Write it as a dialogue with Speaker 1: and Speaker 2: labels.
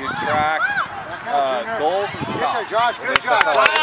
Speaker 1: you track uh, goals and stops.
Speaker 2: Josh, good job.